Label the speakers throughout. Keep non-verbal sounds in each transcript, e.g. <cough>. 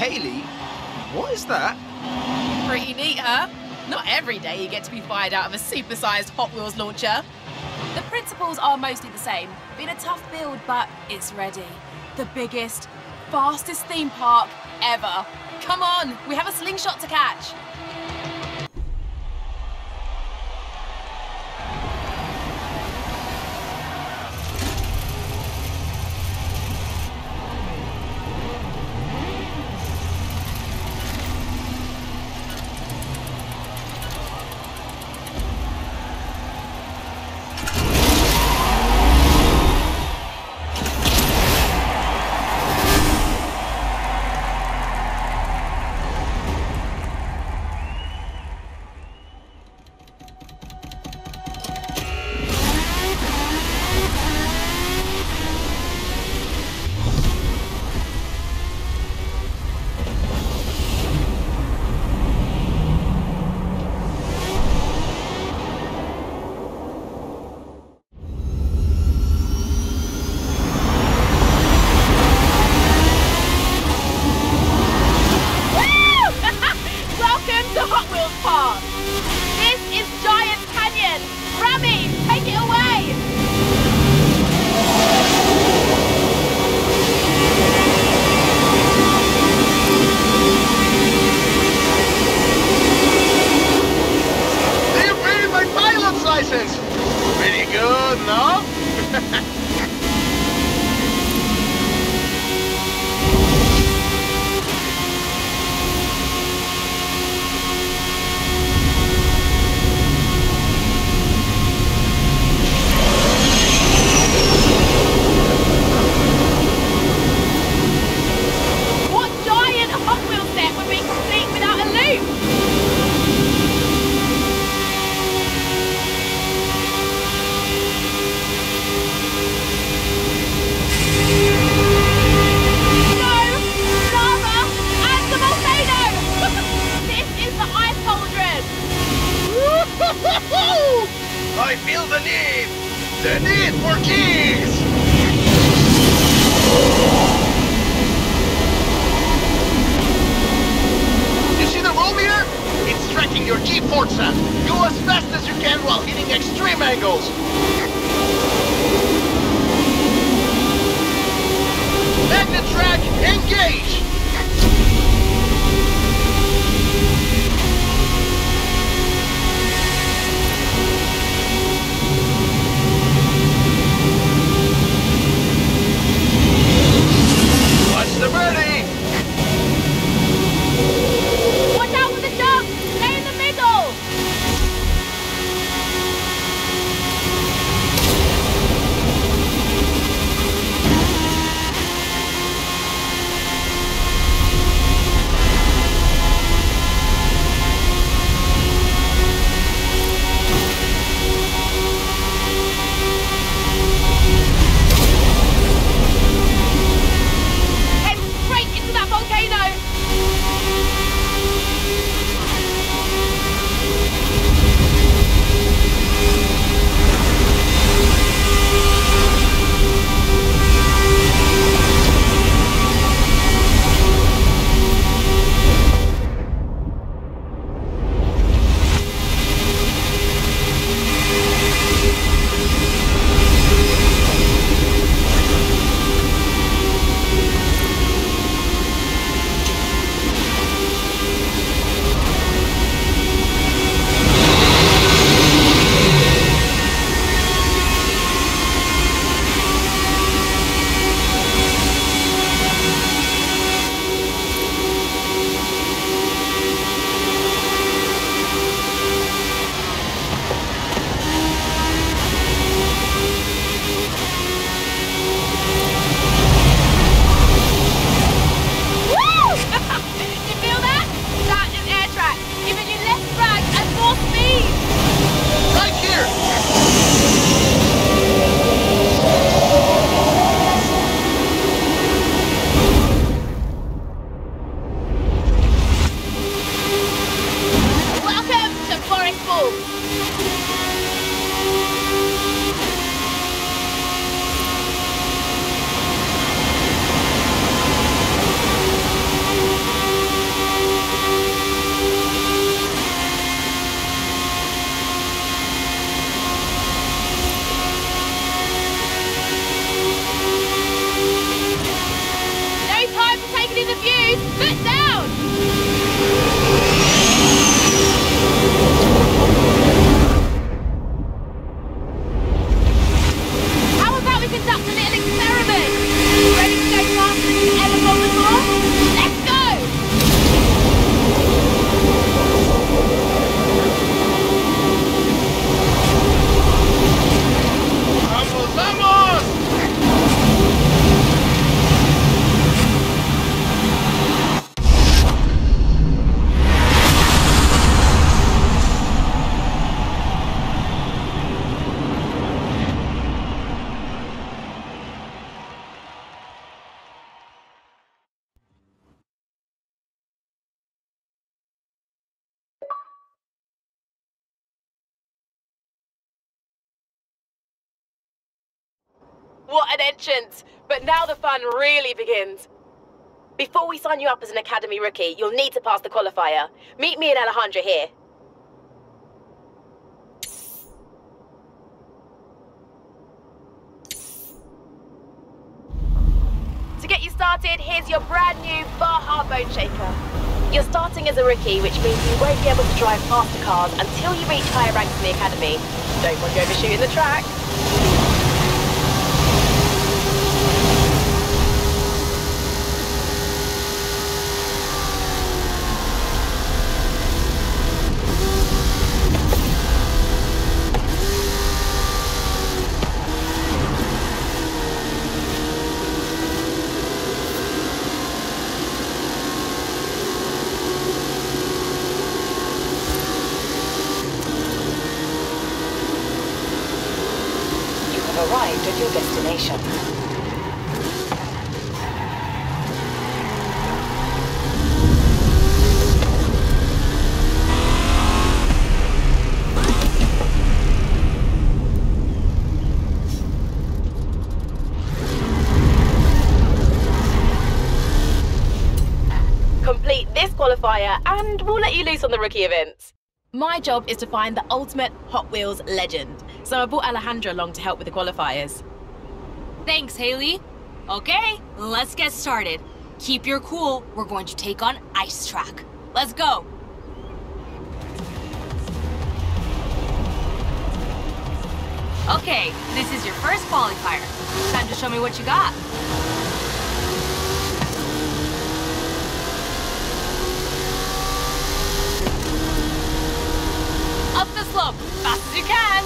Speaker 1: Haley, what is that?
Speaker 2: Pretty neat, huh? Not every day you get to be fired out of a supersized Hot Wheels launcher.
Speaker 3: The principles are mostly the same. Been a tough build, but it's ready. The biggest, fastest theme park ever. Come on, we have a slingshot to catch.
Speaker 4: I feel the need! The need for keys! You see the roll meter? It's tracking your G-Forza. Go as fast as you can while hitting extreme angles. Magnet track, engage!
Speaker 3: What an entrance! But now the fun really begins. Before we sign you up as an Academy rookie, you'll need to pass the qualifier. Meet me and Alejandra here. To get you started, here's your brand new Baja Bone Shaker. You're starting as a rookie, which means you won't be able to drive faster cars until you reach higher ranks in the Academy. Don't want you overshooting the track.
Speaker 1: Have arrived at your destination.
Speaker 3: Complete this qualifier, and we'll let you loose on the rookie events. My job is to find the ultimate Hot Wheels legend, so I brought Alejandra along to help with the qualifiers.
Speaker 5: Thanks, Haley. Okay, let's get started. Keep your cool. We're going to take on Ice Track. Let's go. Okay, this is your first qualifier. Time to show me what you got. Up the slope, fast as you can.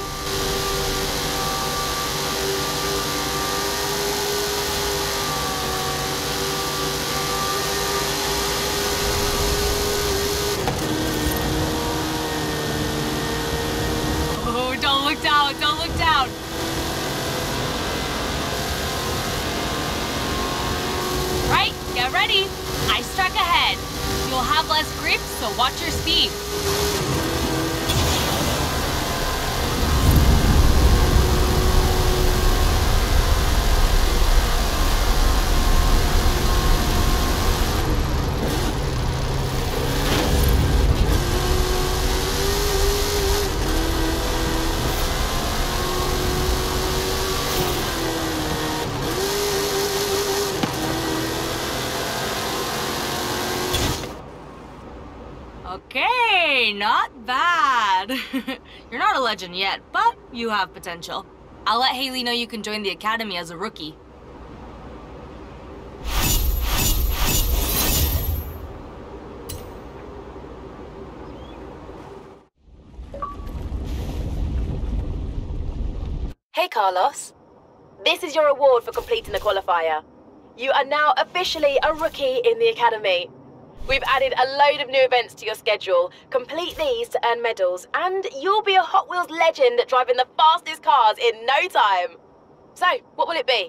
Speaker 5: Oh, don't look down, don't look down. Right, get ready. Ice track ahead. You'll have less grip, so watch your speed. Okay, not bad. <laughs> You're not a legend yet, but you have potential. I'll let Haley know you can join the academy as a rookie.
Speaker 3: Hey, Carlos. This is your award for completing the qualifier. You are now officially a rookie in the Academy. We've added a load of new events to your schedule. Complete these to earn medals, and you'll be a Hot Wheels legend driving the fastest cars in no time. So, what will it be?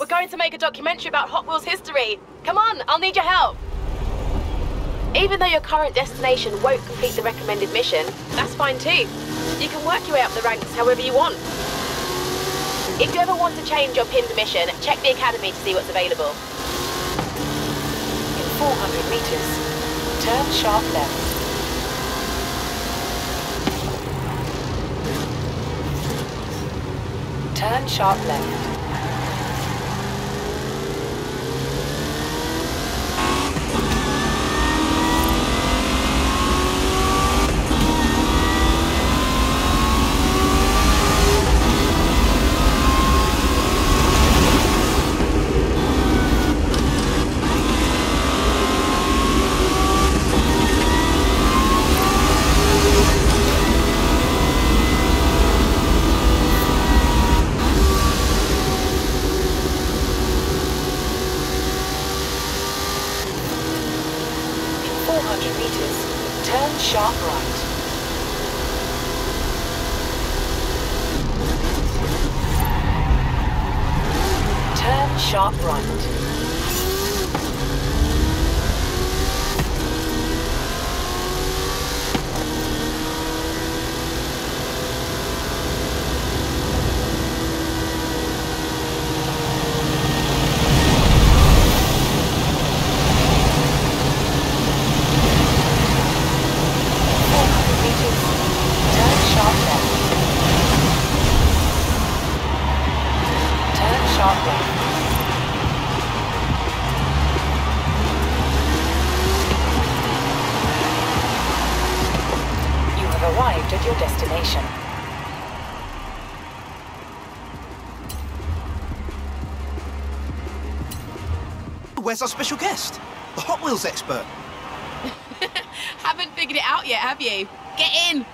Speaker 3: We're going to make a documentary about Hot Wheels history. Come on, I'll need your help. Even though your current destination won't complete the recommended mission, that's fine too. You can work your way up the ranks however you want. If you ever want to change your pinned mission, check the academy to see what's available.
Speaker 1: In 400 meters, turn sharp left. Turn sharp left. sharp right. Turn sharp right.
Speaker 4: Where's our special guest? The Hot Wheels expert. <laughs>
Speaker 2: Haven't figured it out yet, have you? Get in!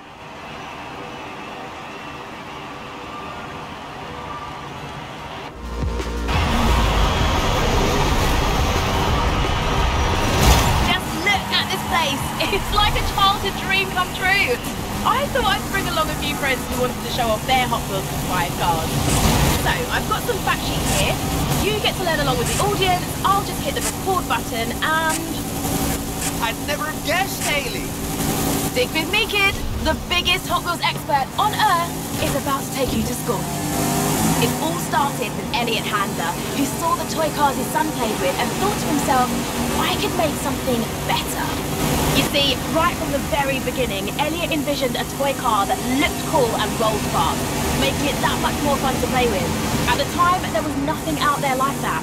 Speaker 2: Just look at this place. <laughs> It's like a childhood dream come true. I thought I'd bring along a few friends who wanted to show off their Hot Wheels inspired cars. So, I've got some fact sheets here. You get to learn along with the audience. I'll just hit the record button and
Speaker 4: I'd never have guessed, Haley.
Speaker 3: Stick with me, kid. The biggest Hot Wheels expert on Earth is about to take you to school. It all started with Elliot Handler, who saw the toy cars his son played with and thought to himself, I could make something better. You see, right from the very beginning, Elliot envisioned a toy car that looked cool and rolled fast, making it that much more fun to play with. At the time, there was nothing out there like that.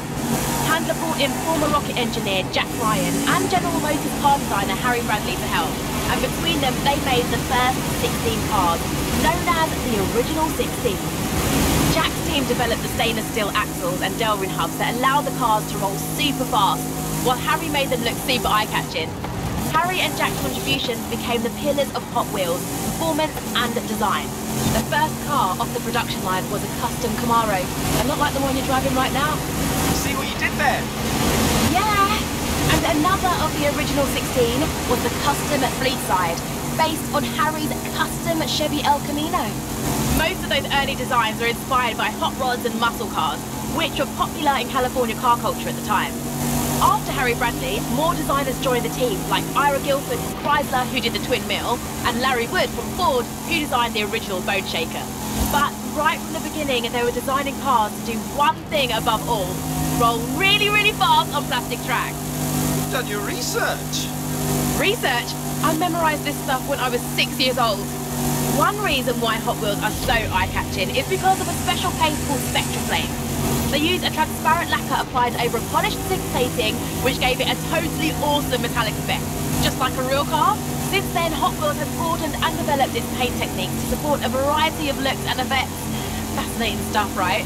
Speaker 3: Handler brought in former rocket engineer Jack Ryan and General Motors car designer Harry Bradley to help. And between them, they made the first 16 cars, known as the Original 16. Jack's team developed the stainless steel axles and Delrin hubs that allowed the cars to roll super fast, while Harry made them look super eye-catching. Harry and Jack's contributions became the pillars of Hot Wheels, performance and design. The first car off the production line was a custom Camaro, and not like the one you're driving right now.
Speaker 4: See what you did there?
Speaker 3: Yeah! And another of the original 16 was the custom Fleetside, based on Harry's custom Chevy El Camino. Most of those early designs are inspired by hot rods and muscle cars, which were popular in California car culture at the time. After Harry Bradley, more designers joined the team, like Ira Gilford from Chrysler, who did the Twin Mill, and Larry Wood from Ford, who designed the original Bone Shaker. But right from the beginning, they were designing cars to do one thing above all roll really, really fast on plastic tracks.
Speaker 4: You've done your research.
Speaker 3: Research? I memorized this stuff when I was six years old. One reason why Hot Wheels are so eye-catching is because of a special paint called Spectraflame. They used a transparent lacquer applied over a polished zinc plating, which gave it a totally awesome metallic effect. Just like a real car, since then Hot Wheels has broadened and developed its paint technique to support a variety of looks and effects. Fascinating stuff, right?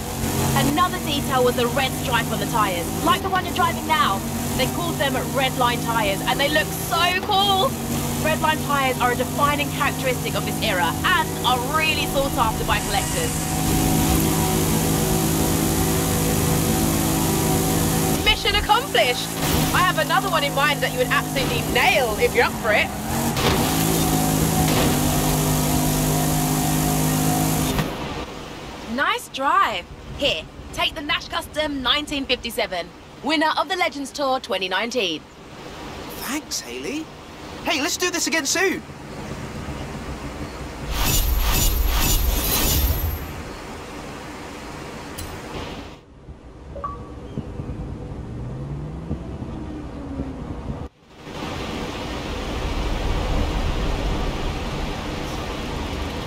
Speaker 3: Another detail was the red stripe on the tyres, like the one you're driving now. They called them red line tyres, and they look so cool. Red line tyres are a defining characteristic of this era and are really sought after by collectors. Mission accomplished! I have another one in mind that you would absolutely nail if you're up for it. Nice drive. Here, take the Nash Custom 1957, winner of the Legends Tour 2019.
Speaker 4: Thanks, Haley. Hey, let's do this again soon.